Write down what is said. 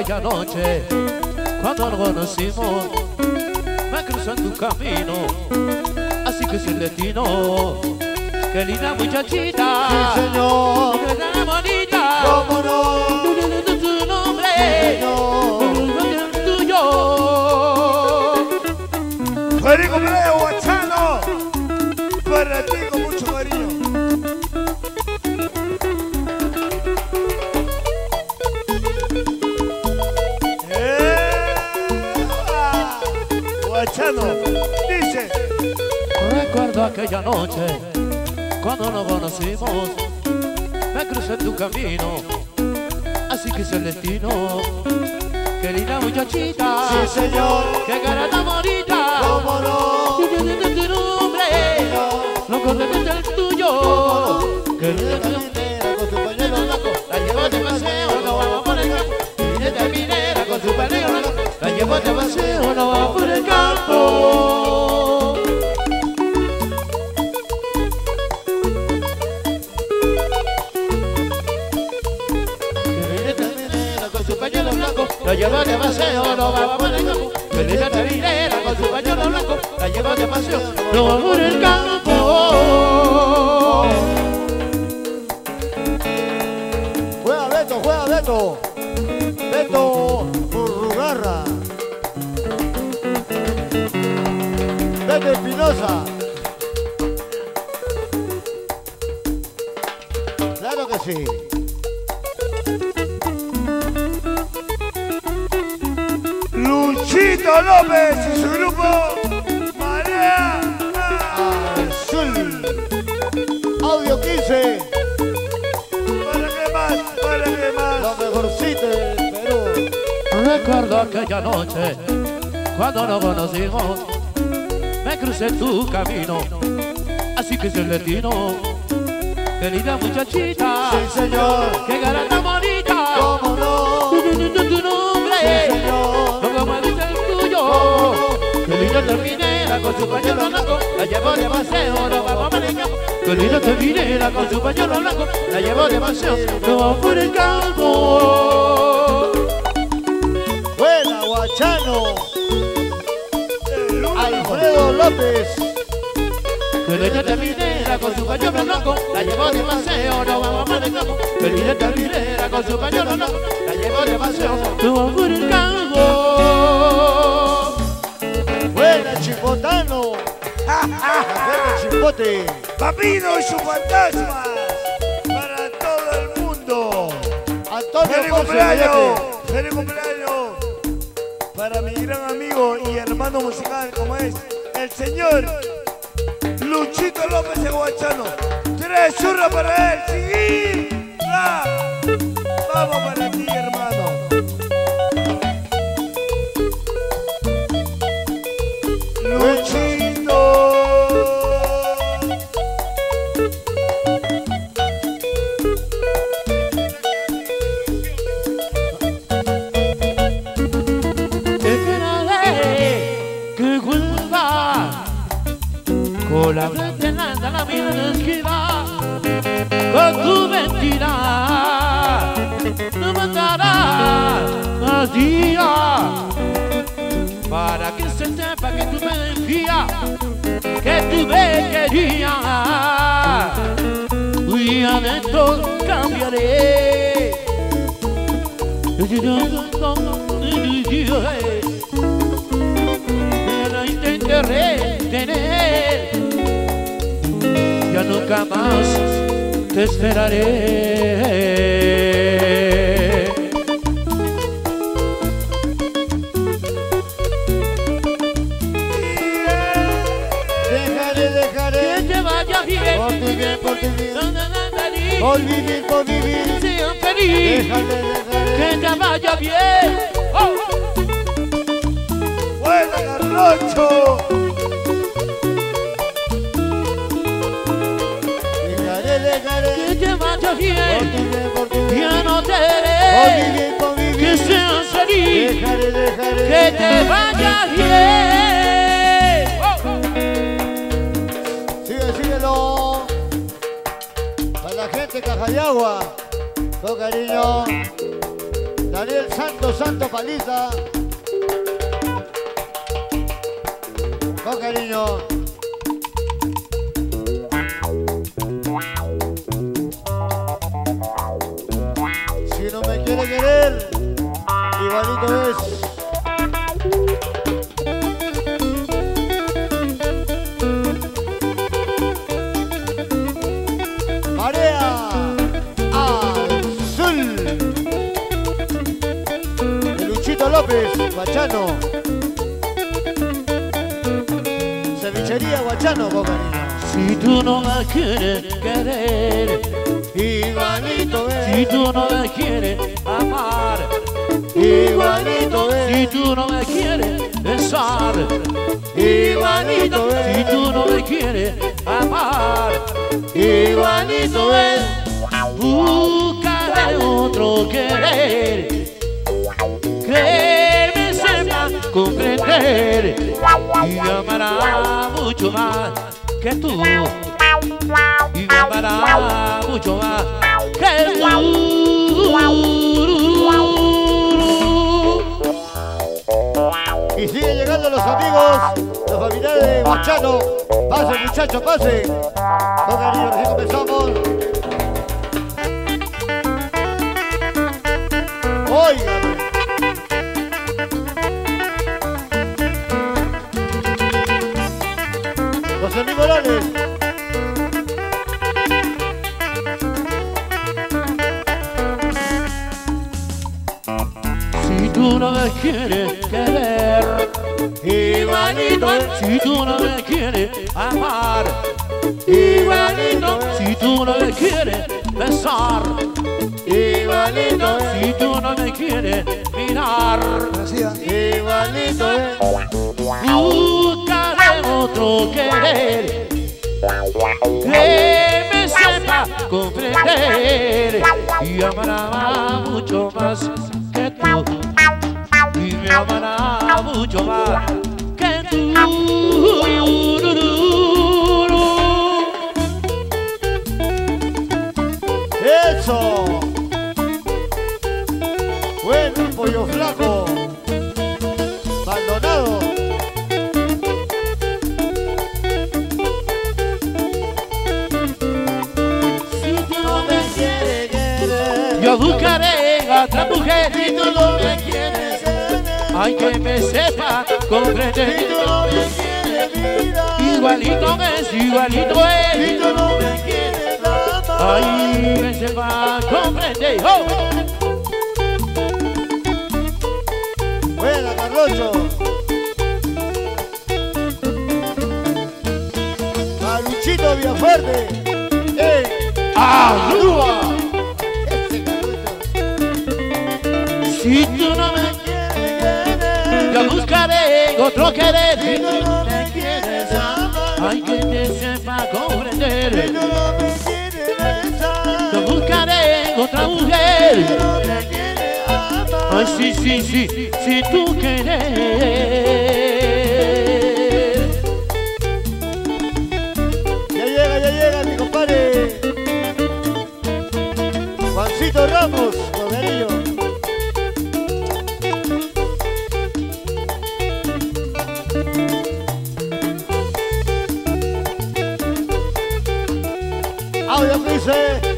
aquella noche cuando nos conocimos, me cruzó en tu camino, así que sin destino. Qué linda muchachita, Sí, señor. qué bonita, ¿Cómo no? tu, nombre, Señor. Guachano, dice, Recuerdo aquella noche cuando nos conocimos, me crucé en tu camino, así que es el destino. Qué linda muchachita, sí señor, qué cara tan bonita, ¿cómo no? La llevo de paseo, no el campo. Qué linda minera con su pañuelo blanco, la llevo de paseo, no vamos por el campo. Juega Beto, juega Beto. Beto Burrugarra. Beto Espinosa. Claro que sí. López y su grupo Marea Azul. Audio 15. ¿Para qué más? ¿Para qué más? Lo mejorcito del Perú. Recuerdo aquella noche cuando nos conocimos, me crucé en tu camino, así que es el destino. Qué linda muchachita, Sí, señor. qué cara tan bonita, ¿Cómo no? tu, tu, tu, tu Sí, nombre, señor. Dice el linda terminera con su pañuelo blanco, la llevo de paseo, no vamos por el campo. Qué linda terminera con su pañuelo blanco, la llevo de paseo, no vamos por el campo. Buena, Guachano. Alfredo López. Que linda terminera con su pañuelo blanco, la llevo de paseo, no vamos por el campo. Que linda terminera con su pañuelo blanco, la llevo de paseo, no vamos por el campo. Chipote. Papino y sus fantasmas. Para todo el mundo. Antonio ¡Feliz cumpleaños! ¡Feliz cumpleaños! Para mi gran amigo y hermano musical como es el señor Luchito López de Guachano. Tres churras para él. ¡Seguir! ¡Ah! Vamos para ti, hermano. Con la esquiva, con tu mentira no matará más día para que se sepa que tú me desfías, que tú me querías. Y adentro cambiaré. la nunca más te esperaré Dejaré, que dejaré. te vaya bien Por ti bien, por ti bien. Por vivir, por vivir. sean feliz dejaré. que te vaya bien oh. Buena. Ti bien ya no te que seas feliz que te vaya bien. Sigue, síguelo. Para la gente de Caja de Agua. Con cariño. Daniel Santo Santo Paliza. Con cariño. López, Guachano. Cevichería Guachano, cariño. Si tú no me quieres querer, Igualito si es. tú no me quieres amar, Igualito si es. tú no me quieres besar, Igualito si es. tú no me quieres amar, Igualito es. buscaré otro querer. Y amará mucho más que tú. Y amará mucho más que tú. Y siguen llegando los amigos, los familiares de Guachano. Pase, muchachos, pase. Con cariño, recién comenzamos. Óigame. Igualito, si tú no me quieres amar, igualito, si tú no me quieres besar, igualito, si tú no me quieres mirar, Igualito es. buscaré otro querer que me sepa comprender y amará mucho más que tú. Y me amará mucho más. ¡Eso! Bueno, pollo flaco. Abandonado. Si tú no me quiere querer. yo buscaré otra mujer Si tú no me quieres. Ay que me sepa comprender tú no me quieres mirar. igualito es igualito es tú no me quieres amar. ay me sepa comprender ¡Oh! Buena, Carlocho. Maruchito Villafuerte. ¡Eh! Carlocho. Si tú no. Yo buscaré otro Si querer tú no me quieres amar. ay que te sepa Si comprender tú no me quieres besar. yo buscaré otra Si mujer tú no me quieres amar. ay sí sí sí si tú quieres Ya llega, ya llega mi compadre. Juancito Ramos, Audio